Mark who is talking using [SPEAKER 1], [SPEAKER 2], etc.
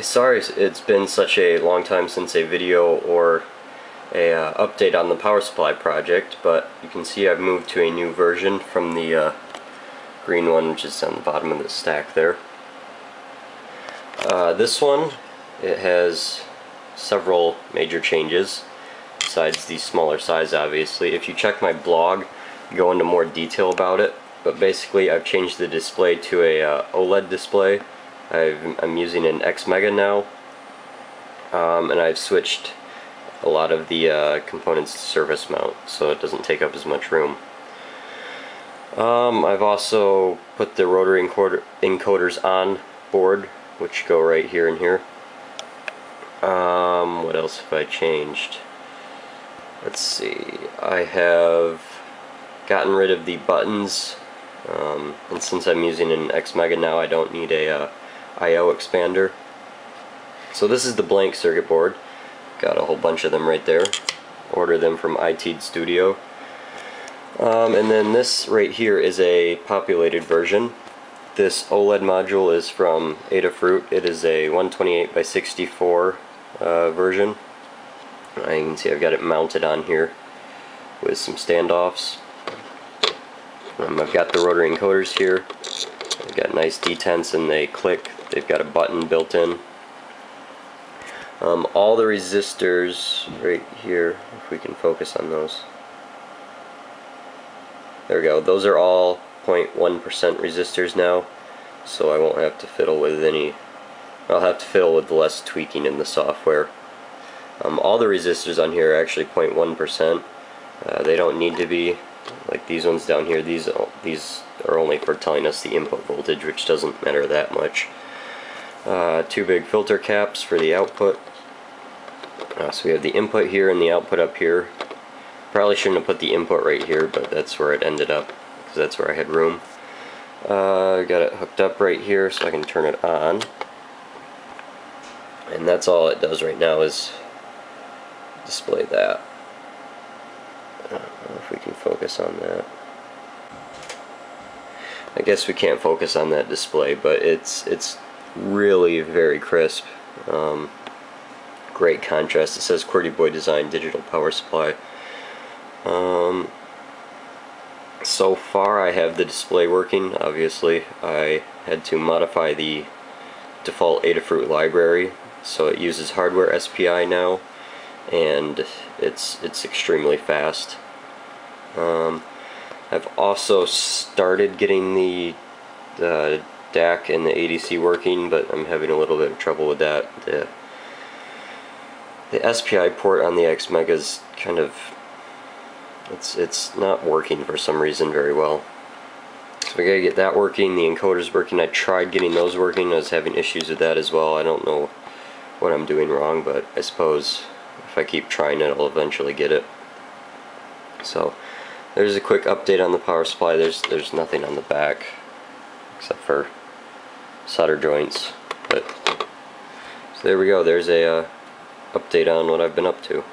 [SPEAKER 1] Sorry it's been such a long time since a video or a uh, update on the power supply project, but you can see I've moved to a new version from the uh, green one which is on the bottom of the stack there. Uh, this one, it has several major changes, besides the smaller size obviously. If you check my blog, go into more detail about it, but basically I've changed the display to a uh, OLED display i am using an Xmega now, um, and I've switched a lot of the uh, components to surface mount, so it doesn't take up as much room. Um, I've also put the rotary encoder encoders on board, which go right here and here. Um, what else have I changed? Let's see, I have gotten rid of the buttons, um, and since I'm using an Xmega now, I don't need a uh, I.O. expander. So this is the blank circuit board. Got a whole bunch of them right there. Order them from ITEAD Studio. Um, and then this right here is a populated version. This OLED module is from Adafruit. It is a 128 by 64 uh, version. You can see I've got it mounted on here with some standoffs. Um, I've got the rotary encoders here. I've got nice detents and they click They've got a button built in. Um, all the resistors right here, if we can focus on those. There we go. Those are all 0.1% resistors now, so I won't have to fiddle with any. I'll have to fiddle with less tweaking in the software. Um, all the resistors on here are actually 0.1%. Uh, they don't need to be like these ones down here. These these are only for telling us the input voltage, which doesn't matter that much. Uh, two big filter caps for the output. Uh, so we have the input here and the output up here. Probably shouldn't have put the input right here, but that's where it ended up, because that's where I had room. Uh, got it hooked up right here so I can turn it on. And that's all it does right now is display that. I if we can focus on that. I guess we can't focus on that display, but it's it's really very crisp. Um, great contrast. It says QWERTY Boy Design Digital Power Supply. Um, so far I have the display working, obviously. I had to modify the default Adafruit library so it uses hardware SPI now and it's it's extremely fast. Um, I've also started getting the, the DAC and the ADC working, but I'm having a little bit of trouble with that. The, the SPI port on the Xmega is kind of it's it's not working for some reason very well. So we gotta get that working, the encoder's working. I tried getting those working, I was having issues with that as well. I don't know what I'm doing wrong, but I suppose if I keep trying it, I'll eventually get it. So there's a quick update on the power supply. There's there's nothing on the back except for solder joints. But so there we go. There's a uh, update on what I've been up to.